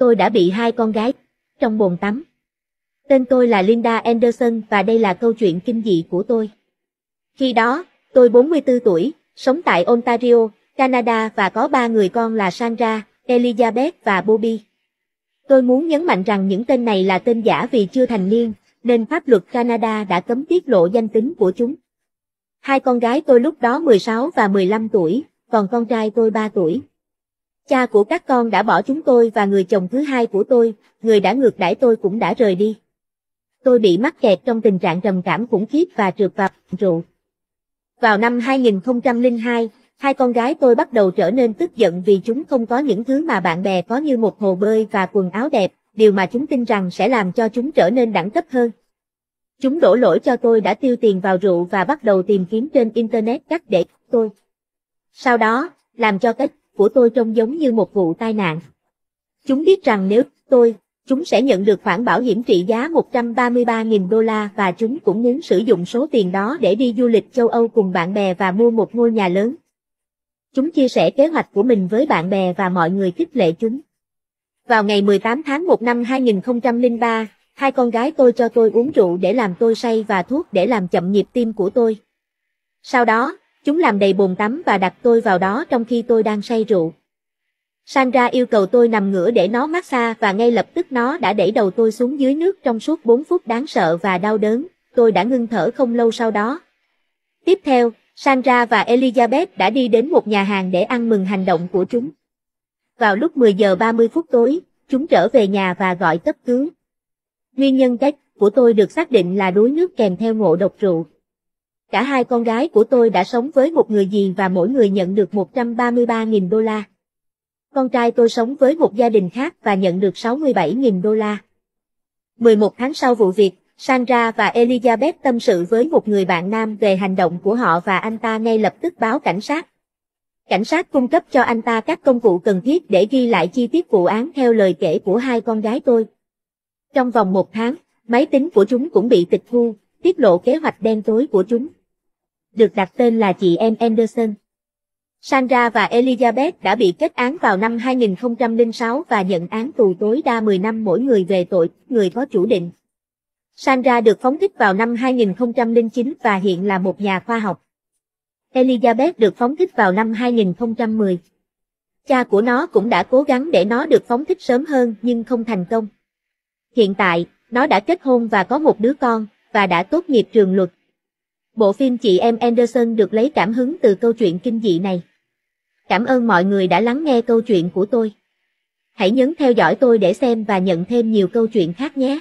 Tôi đã bị hai con gái trong bồn tắm. Tên tôi là Linda Anderson và đây là câu chuyện kinh dị của tôi. Khi đó, tôi 44 tuổi, sống tại Ontario, Canada và có ba người con là Sandra, Elizabeth và Bobby. Tôi muốn nhấn mạnh rằng những tên này là tên giả vì chưa thành niên, nên pháp luật Canada đã cấm tiết lộ danh tính của chúng. Hai con gái tôi lúc đó 16 và 15 tuổi, còn con trai tôi 3 tuổi. Cha của các con đã bỏ chúng tôi và người chồng thứ hai của tôi, người đã ngược đãi tôi cũng đã rời đi. Tôi bị mắc kẹt trong tình trạng trầm cảm khủng khiếp và trượt vào rượu. Vào năm 2002, hai con gái tôi bắt đầu trở nên tức giận vì chúng không có những thứ mà bạn bè có như một hồ bơi và quần áo đẹp, điều mà chúng tin rằng sẽ làm cho chúng trở nên đẳng cấp hơn. Chúng đổ lỗi cho tôi đã tiêu tiền vào rượu và bắt đầu tìm kiếm trên Internet cách để tôi. Sau đó, làm cho cách của tôi trông giống như một vụ tai nạn. Chúng biết rằng nếu tôi, chúng sẽ nhận được khoản bảo hiểm trị giá 133.000 đô la và chúng cũng muốn sử dụng số tiền đó để đi du lịch châu Âu cùng bạn bè và mua một ngôi nhà lớn. Chúng chia sẻ kế hoạch của mình với bạn bè và mọi người khích lệ chúng. Vào ngày 18 tháng 1 năm 2003, hai con gái tôi cho tôi uống rượu để làm tôi say và thuốc để làm chậm nhịp tim của tôi. Sau đó, chúng làm đầy bồn tắm và đặt tôi vào đó trong khi tôi đang say rượu. Sandra yêu cầu tôi nằm ngửa để nó massage và ngay lập tức nó đã đẩy đầu tôi xuống dưới nước trong suốt 4 phút đáng sợ và đau đớn, tôi đã ngưng thở không lâu sau đó. Tiếp theo, Sandra và Elizabeth đã đi đến một nhà hàng để ăn mừng hành động của chúng. Vào lúc 10 giờ 30 phút tối, chúng trở về nhà và gọi cấp cứu. Nguyên nhân cách của tôi được xác định là đuối nước kèm theo ngộ độc rượu. Cả hai con gái của tôi đã sống với một người dì và mỗi người nhận được 133.000 đô la. Con trai tôi sống với một gia đình khác và nhận được 67.000 đô la. 11 tháng sau vụ việc, Sandra và Elizabeth tâm sự với một người bạn nam về hành động của họ và anh ta ngay lập tức báo cảnh sát. Cảnh sát cung cấp cho anh ta các công cụ cần thiết để ghi lại chi tiết vụ án theo lời kể của hai con gái tôi. Trong vòng một tháng, máy tính của chúng cũng bị tịch thu, tiết lộ kế hoạch đen tối của chúng. Được đặt tên là chị em Anderson. Sandra và Elizabeth đã bị kết án vào năm 2006 và nhận án tù tối đa 10 năm mỗi người về tội người có chủ định. Sandra được phóng thích vào năm 2009 và hiện là một nhà khoa học. Elizabeth được phóng thích vào năm 2010. Cha của nó cũng đã cố gắng để nó được phóng thích sớm hơn nhưng không thành công. Hiện tại, nó đã kết hôn và có một đứa con, và đã tốt nghiệp trường luật. Bộ phim Chị em Anderson được lấy cảm hứng từ câu chuyện kinh dị này. Cảm ơn mọi người đã lắng nghe câu chuyện của tôi. Hãy nhấn theo dõi tôi để xem và nhận thêm nhiều câu chuyện khác nhé.